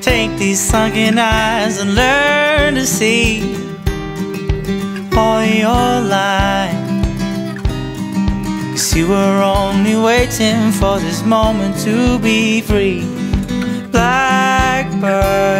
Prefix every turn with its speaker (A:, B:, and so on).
A: Take these sunken eyes and learn to see all your life. Cause you were only waiting for this moment to be free. Blackbird.